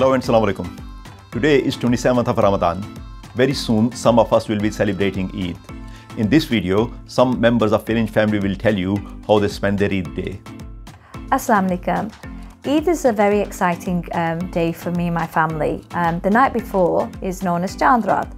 Hello and Salaam Alaikum. Today is 27th of Ramadan. Very soon some of us will be celebrating Eid. In this video, some members of Falinge family will tell you how they spend their Eid day. Assalamu Alaikum. Eid is a very exciting um, day for me and my family. Um, the night before is known as Chandrat.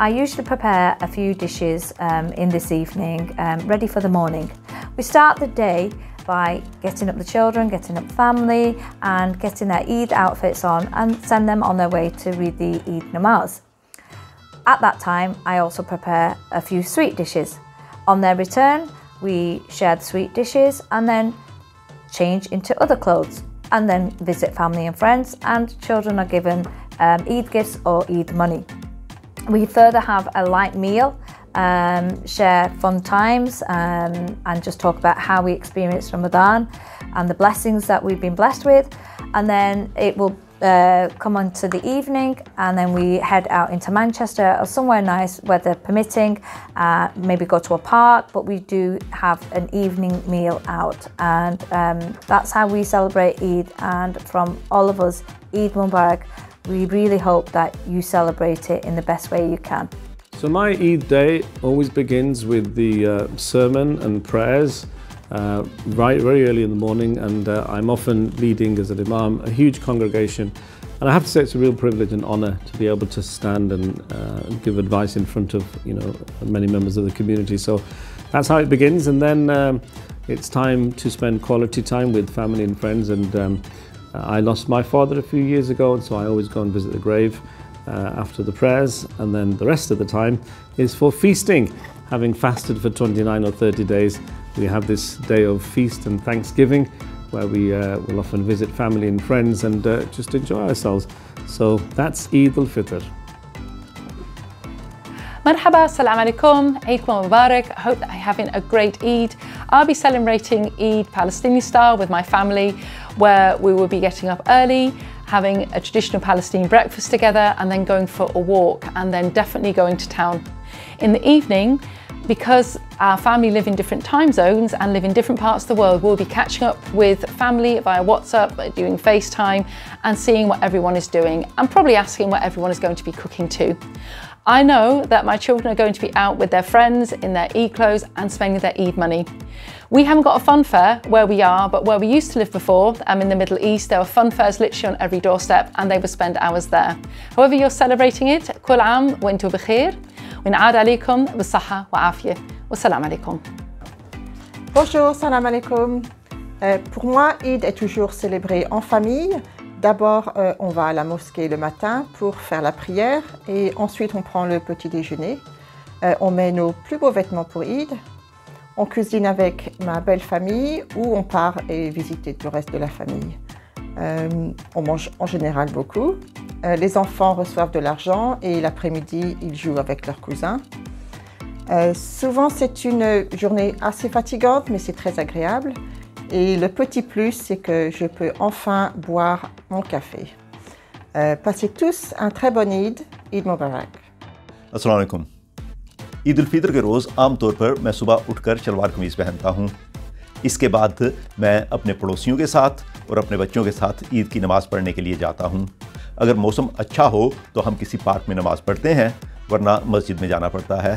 I usually prepare a few dishes um, in this evening, um, ready for the morning. We start the day by getting up the children, getting up family and getting their Eid outfits on and send them on their way to read the Eid Namaz. At that time, I also prepare a few sweet dishes. On their return, we share the sweet dishes and then change into other clothes and then visit family and friends and children are given um, Eid gifts or Eid money. We further have a light meal um, share fun times, um, and just talk about how we experienced Ramadan and the blessings that we've been blessed with. And then it will uh, come on to the evening, and then we head out into Manchester or somewhere nice, weather permitting. Uh, maybe go to a park, but we do have an evening meal out, and um, that's how we celebrate Eid. And from all of us, Eid Mubarak. We really hope that you celebrate it in the best way you can. So my Eid day always begins with the uh, sermon and prayers uh, right very early in the morning and uh, I'm often leading as an imam a huge congregation and I have to say it's a real privilege and honor to be able to stand and uh, give advice in front of you know many members of the community so that's how it begins and then um, it's time to spend quality time with family and friends and um, I lost my father a few years ago and so I always go and visit the grave uh, after the prayers, and then the rest of the time is for feasting. Having fasted for 29 or 30 days, we have this day of feast and thanksgiving where we uh, will often visit family and friends and uh, just enjoy ourselves. So that's Eid al-Fitr. Marhaba, salam alaikum, Eid Mubarak. I hope that you're having a great Eid. I'll be celebrating Eid Palestinian style with my family, where we will be getting up early having a traditional Palestinian breakfast together and then going for a walk and then definitely going to town. In the evening, because our family live in different time zones and live in different parts of the world, we'll be catching up with family via WhatsApp, doing FaceTime and seeing what everyone is doing and probably asking what everyone is going to be cooking too. I know that my children are going to be out with their friends in their Eid clothes and spending their Eid money. We haven't got a fun fair where we are, but where we used to live before, um, in the Middle East, there were fun fairs literally on every doorstep and they would spend hours there. However you're celebrating it, كل عام وانتم بخير ونعاد عليكم wa وعافية والسلام عليكم. Bonjour, salam alaikum. Euh, pour moi, Eid est toujours célébré en famille, D'abord, euh, on va à la mosquée le matin pour faire la prière et ensuite on prend le petit déjeuner. Euh, on met nos plus beaux vêtements pour Eid. On cuisine avec ma belle famille ou on part et visiter le reste de la famille. Euh, on mange en général beaucoup. les enfants reçoivent de l'argent et l'après-midi, ils jouent avec leurs cousins. souvent, c'est une journée assez fatigante, mais c'est très agréable. Et le petit plus, c'est que je peux enfin boire mon café. Euh, passez tous un très bon Eid, Eid Mubarak. Assalamu alaikum. عید الفطر کے روز عام طور پر میں صبح اٹھ کر شلوار قمیض پہنتا ہوں اس کے بعد میں اپنے پڑوسیوں کے ساتھ اور اپنے بچوں کے ساتھ عید کی نماز پڑھنے کے لیے جاتا ہوں اگر موسم اچھا ہو تو ہم کسی پارک میں نماز پڑھتے ہیں ورنہ مسجد میں جانا پڑتا ہے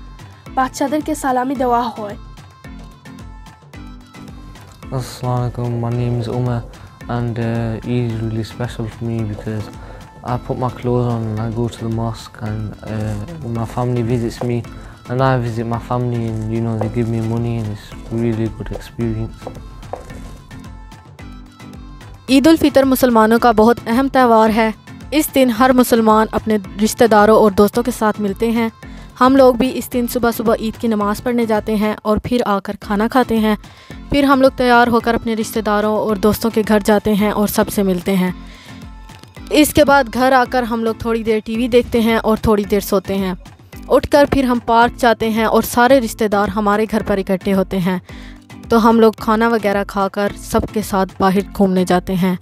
سالمی دوا uh, uh, عید الفطر مسلمانوں کا بہت اہم تہوار ہے اس دن ہر مسلمان اپنے رشتہ داروں اور دوستوں کے ساتھ ملتے ہیں ہم لوگ بھی اس دن صبح صبح عید کی نماز پڑھنے جاتے ہیں اور پھر آ کر کھانا کھاتے ہیں پھر ہم لوگ تیار ہو کر اپنے رشتہ داروں اور دوستوں کے گھر جاتے ہیں اور سب سے ملتے ہیں اس کے بعد گھر آ کر ہم لوگ تھوڑی دیر ٹی وی دیکھتے ہیں اور تھوڑی دیر سوتے ہیں اٹھ کر پھر ہم پارک جاتے ہیں اور سارے رشتہ دار ہمارے گھر پر اکٹھے ہوتے ہیں تو ہم لوگ کھانا وغیرہ کھا کر سب کے ساتھ باہر گھومنے جاتے ہیں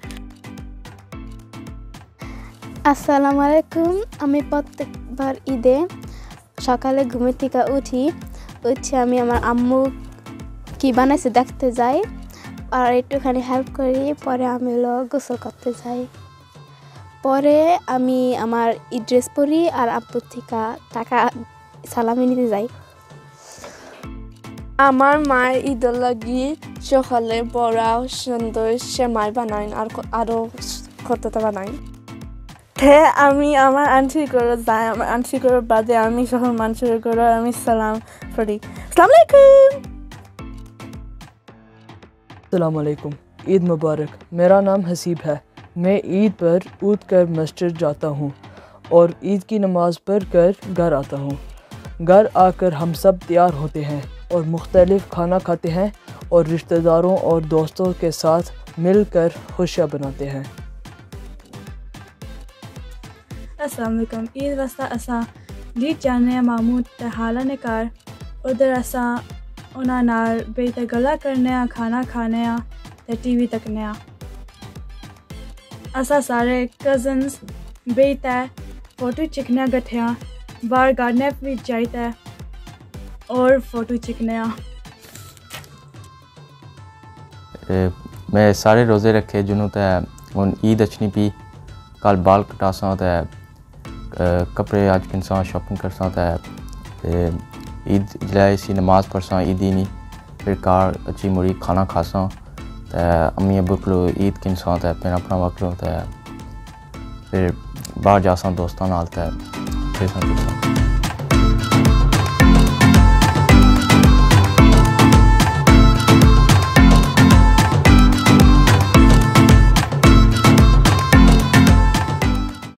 السلام علیکم ہمیں بار عیدیں সকালে ঘুমের থেকে উঠি উঠে আমি আমার আম্মু কি বানাইছে দেখতে যাই আর একটুখানি হেল্প করি পরে আমি হলো গোসল করতে যাই পরে আমি আমার ড্রেস পরি আর আব্বুর থেকে টাকা সালামি নিতে যাই আমার মায়ের ঈদের লাগি সকালে বড়া সে সেমাই বানায় আর আরও কতটা বানায় السلام علیکم عید مبارک میرا نام حسیب ہے میں عید پر اوت کر مسجد جاتا ہوں اور عید کی نماز پڑھ کر گھر آتا ہوں گھر آ کر ہم سب تیار ہوتے ہیں اور مختلف کھانا کھاتے ہیں اور رشتہ داروں اور دوستوں کے ساتھ مل کر خوشیاں بناتے ہیں السلام علیکم عید وسطہ اساں لیت جانے ماموں تہالا کار ادھر اساں انہ نال بے گلا کرنے آ کھانا کھانے آ تے ٹی وی تکنے آ اساں سارے کزنس بے تے فوٹو چکنے گٹھے آ باہر گارڈن بھی جائی تے اور فوٹو چکنے آ میں سارے روزے رکھے جنوں تے ہوں عید اچنی پی کل بال کٹاساں تے کپڑے آج کن ساں شاپنگ کر ساں ہے عید جلائے سی نماز پر ساں عیدی نہیں پھر کار اچھی مڑی کھانا کھا ساں ہے امی ابو کلو عید کن ساں ہے پھر اپنا وقت رہتا ہے پھر باہر جا ساں دوستان آلتا ہے پھر ساں جی ساں